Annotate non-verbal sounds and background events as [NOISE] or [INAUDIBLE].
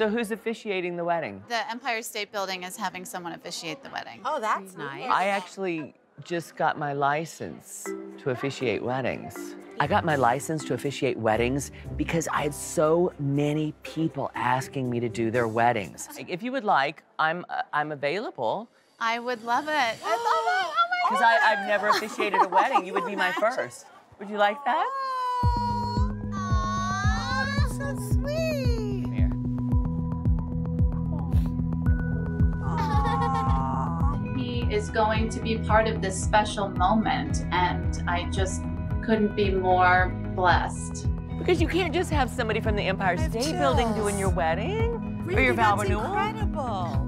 So who's officiating the wedding? The Empire State Building is having someone officiate the wedding. Oh, that's nice. I actually just got my license to officiate weddings. I got my license to officiate weddings because I had so many people asking me to do their weddings. If you would like, I'm uh, I'm available I would love it. [GASPS] I love it. Oh my because I've never officiated a wedding. You would be my first. Would you like that? Aw, that's so sweet. Is going to be part of this special moment, and I just couldn't be more blessed. Because you can't just have somebody from the Empire State Building doing your wedding or your vow that's renewal. incredible.